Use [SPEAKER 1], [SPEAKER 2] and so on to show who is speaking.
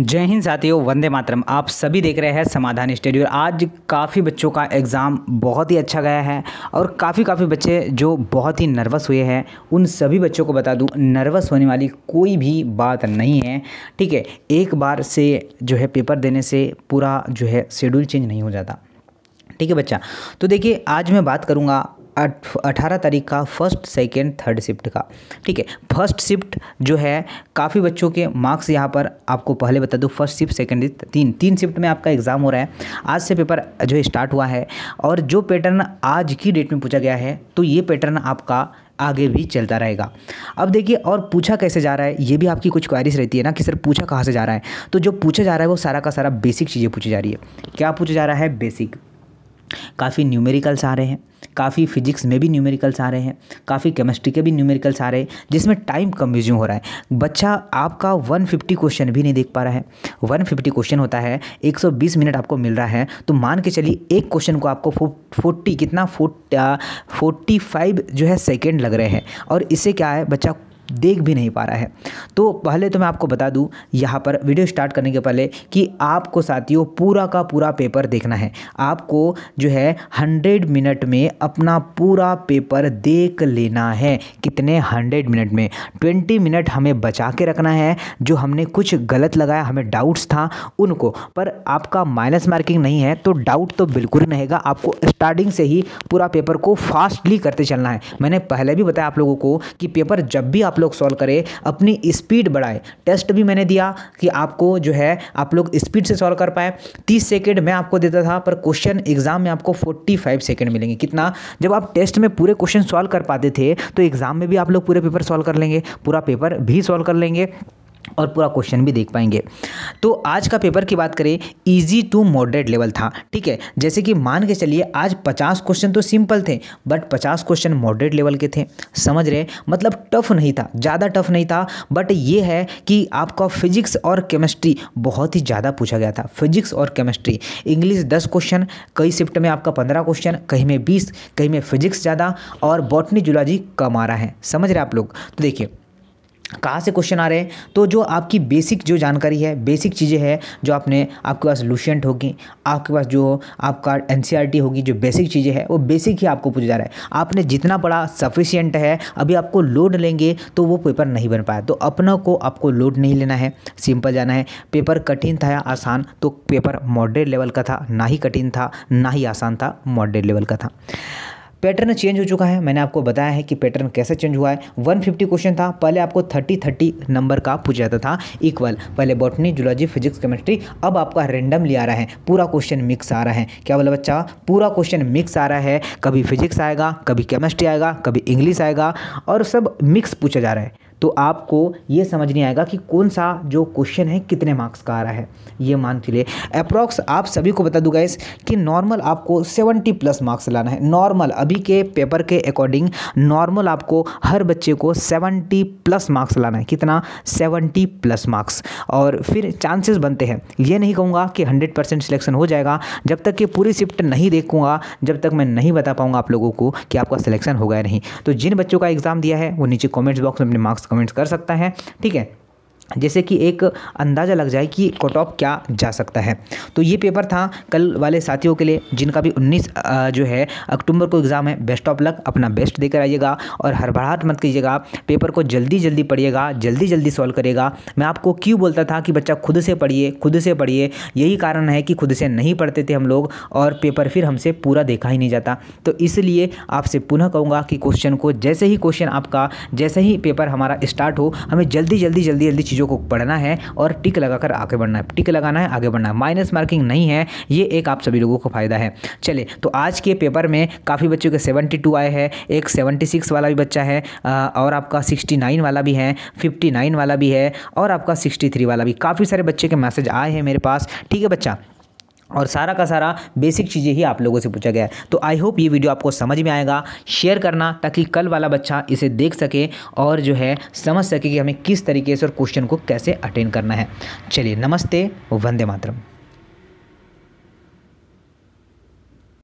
[SPEAKER 1] जय हिंद साथियों, वंदे मातरम। आप सभी देख रहे हैं समाधान स्टूडियो। आज काफ़ी बच्चों का एग्ज़ाम बहुत ही अच्छा गया है और काफ़ी काफ़ी बच्चे जो बहुत ही नर्वस हुए हैं, उन सभी बच्चों को बता दूँ, नर्वस होने वाली कोई भी बात नहीं है। ठीक है, एक बार से जो है पेपर देने से पूरा जो है शेड्यूल चेंज नहीं हो जाता। ठीक है बच्चा तो देखिए, आज मैं बात करूँगा अठारह तारीख का फ़र्स्ट सेकेंड थर्ड शिफ्ट का। ठीक है? फ़र्स्ट शिफ्ट जो है, काफ़ी बच्चों के मार्क्स यहाँ पर आपको पहले बता दूँ फ़र्स्ट शिफ्ट सेकेंड तीन तीन शिफ्ट में आपका एग्ज़ाम हो रहा है। आज से पेपर जो स्टार्ट हुआ है। और जो पैटर्न आज की डेट में पूछा गया है तो ये पैटर्न आपका आगे भी चलता रहेगा। अब देखिए, और पूछा कैसे जा रहा है, ये भी आपकी कुछ क्वारीज रहती है ना, कि सर पूछा कहाँ से जा रहा है? तो जो पूछा जा रहा है, वो सारा का सारा बेसिक चीज़ें पूछी जा रही है। क्या पूछा जा रहा है? बेसिक काफ़ी न्यूमेरिकल्स आ रहे हैं। काफ़ी फिजिक्स में भी न्यूमेरिकल्स आ रहे हैं, काफ़ी केमिस्ट्री के भी न्यूमेरिकल्स आ रहे हैं, जिसमें टाइम कंज्यूम हो रहा है। बच्चा आपका 150 क्वेश्चन भी नहीं देख पा रहा है। 150 क्वेश्चन होता है 120 मिनट आपको मिल रहा है तो मान के चलिए एक क्वेश्चन को आपको फोर्टी कितना फोर्टी फाइव जो है सेकेंड लग रहे हैं। और इससे क्या है, बच्चा देख भी नहीं पा रहा है। तो पहले तो मैं आपको बता दूँ, यहाँ पर वीडियो स्टार्ट करने के पहले कि आपको साथियों पूरा का पूरा पेपर देखना है। आपको जो है हंड्रेड मिनट में अपना पूरा पेपर देख लेना है। कितने हंड्रेड मिनट में? ट्वेंटी मिनट हमें बचा के रखना है। जो हमने कुछ गलत लगाया, हमें डाउट्स था, उनको। पर आपका माइनस मार्किंग नहीं है तो डाउट तो बिल्कुल नहीं रहेगा। आपको स्टार्टिंग से ही पूरा पेपर को फास्टली करते चलना है। मैंने पहले भी बताया आप लोगों को कि पेपर जब भी आप लोग सॉल्व करें, अपनी स्पीड बढ़ाए। टेस्ट भी मैंने दिया कि आपको जो है, आप लोग स्पीड से सॉल्व कर पाए। तीस सेकेंड मैं आपको देता था, पर क्वेश्चन एग्ज़ाम में आपको फोर्टी फाइव सेकेंड मिलेंगे। कितना? जब आप टेस्ट में पूरे क्वेश्चन सॉल्व कर पाते थे तो एग्ज़ाम में भी आप लोग पूरे पेपर सॉल्व कर लेंगे। पूरा पेपर भी सॉल्व कर लेंगे। और पूरा क्वेश्चन भी देख पाएँगे। तो आज का पेपर की बात करें इजी टू मॉडरेट लेवल था, ठीक है? जैसे कि मान के चलिए, आज 50 क्वेश्चन तो सिंपल थे बट 50 क्वेश्चन मॉडरेट लेवल के थे। समझ रहे? मतलब टफ नहीं था, ज़्यादा टफ नहीं था बट ये है कि आपका फिजिक्स और केमिस्ट्री बहुत ही ज़्यादा पूछा गया था। फिजिक्स और केमिस्ट्री इंग्लिश दस क्वेश्चन कई शिफ्ट में आपका पंद्रह क्वेश्चन कहीं में बीस, कहीं में फिजिक्स ज़्यादा, और बॉटनी जुलॉजी कम आ रहा है। समझ रहे आप लोग? तो देखिए कहाँ से क्वेश्चन आ रहे हैं? तो जो आपकी बेसिक जो जानकारी है बेसिक चीज़ें हैं, जो आपने आपके पास लूशेंट होगी, आपके पास जो आपका एन e होगी, जो बेसिक चीज़ें हैं, वो बेसिक ही आपको पूछा जा रहा है। आपने जितना पढ़ा सफिशियंट है, अभी आपको लोड लेंगे तो वो पेपर नहीं बन पाया। तो अपना को आपको लोड नहीं लेना है सिंपल जाना है। पेपर कठिन था या आसान तो पेपर मॉडरेट लेवल का था, ना ही कठिन था, ना ही आसान था मॉडरेट लेवल का था। पैटर्न चेंज हो चुका है। मैंने आपको बताया है कि पैटर्न कैसे चेंज हुआ है। 150 क्वेश्चन था। पहले आपको 30 30 नंबर का पूछा जाता था। इक्वल। पहले बॉटनी, जुलॉजी, फिजिक्स, केमिस्ट्री। अब आपका रेंडमली आ रहा है। पूरा क्वेश्चन मिक्स आ रहा है। क्या बोला बच्चा? पूरा क्वेश्चन मिक्स आ रहा है। कभी फिजिक्स आएगा, कभी केमिस्ट्री आएगा, कभी इंग्लिश आएगा और सब मिक्स पूछा जा रहा है। तो आपको ये समझ नहीं आएगा कि कौन सा जो क्वेश्चन है, कितने मार्क्स का आ रहा है। ये मान के लिए अप्रॉक्स आप सभी को बता दूँगा इस कि नॉर्मल आपको सेवेंटी प्लस मार्क्स लाना है। नॉर्मल अभी के पेपर के अकॉर्डिंग नॉर्मल आपको हर बच्चे को सेवेंटी प्लस मार्क्स लाना है। कितना? सेवेंटी प्लस मार्क्स और फिर चांसेस बनते हैं। ये नहीं कहूँगा कि हंड्रेड परसेंट सिलेक्शन हो जाएगा। जब तक कि पूरी शिफ्ट नहीं देखूँगा, जब तक मैं नहीं बता पाऊँगा आप लोगों को कि आपका सिलेक्शन होगा या नहीं। तो जिन बच्चों का एग्ज़ाम दिया है, वो नीचे कॉमेंट्स बॉक्स में अपने मार्क्स कमेंट्स कर सकता है। ठीक है? जैसे कि एक अंदाज़ा लग जाए कि कट ऑफ़ क्या जा सकता है। तो ये पेपर था कल वाले साथियों के लिए, जिनका भी 19 जो है, अक्टूबर को एग्ज़ाम है। बेस्ट ऑफ़ लक, अपना बेस्ट देकर आइएगा और हड़बड़ाहट मत कीजिएगा। पेपर को जल्दी जल्दी पढ़िएगा, जल्दी जल्दी सॉल्व करिएगा। मैं आपको क्यों बोलता था कि बच्चा खुद से पढ़िए, खुद से पढ़िए? यही कारण है कि खुद से नहीं पढ़ते थे हम लोग और पेपर फिर हमसे पूरा देखा ही नहीं जाता। तो इसलिए आपसे पुनः कहूँगा कि क्वेश्चन को, जैसे ही क्वेश्चन आपका, जैसे ही पेपर हमारा स्टार्ट हो, हमें जल्दी जल्दी जल्दी जल्दी चीज़ों चीज़ों को पढ़ना है और टिक लगाकर आगे बढ़ना है। टिक लगाना है, आगे बढ़ना है। माइनस मार्किंग नहीं है, ये एक आप सभी लोगों को फ़ायदा है। चले तो आज के पेपर में काफ़ी बच्चों के सेवेंटी आए हैं, एक सेवेंटी वाला भी बच्चा है और आपका सिक्सटी वाला भी है, फिफ्टी वाला भी है, और आपका सिक्सटी वाला भी। काफ़ी सारे बच्चे के मैसेज आए हैं मेरे पास। ठीक है बच्चा? और सारा का सारा बेसिक चीज़ें ही आप लोगों से पूछा गया है। तो आई होप ये वीडियो आपको समझ में आएगा। शेयर करना ताकि कल वाला बच्चा इसे देख सके और जो है समझ सके कि हमें किस तरीके से और क्वेश्चन को कैसे अटेंड करना है। चलिए नमस्ते, वंदे मातरम।